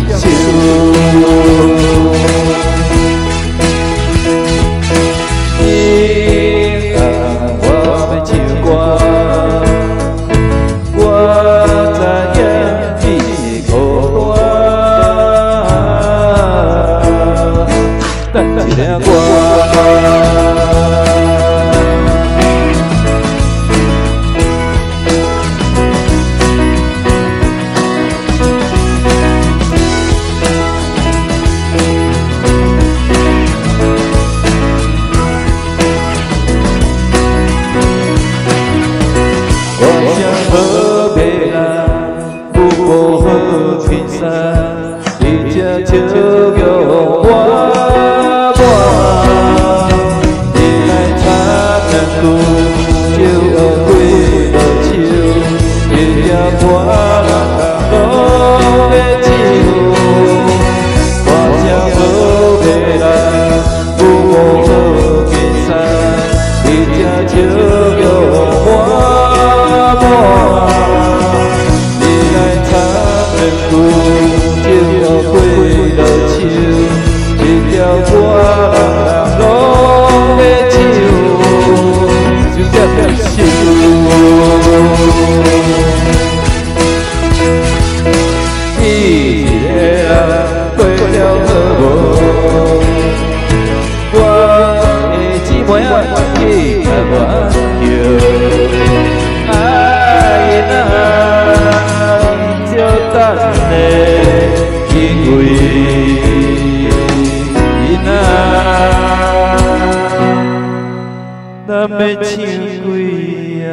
酒，你让我醉过，我再也离不开。光。酒肉活我，一来他真苦，酒肉苦到手，一吃我那刀要切肉，我吃酒皮烂，不过好精神，一吃酒肉活我，一来他真苦。阿官阿姐，阿官叫阿娜，叫他来见鬼，娜，他要见鬼呀。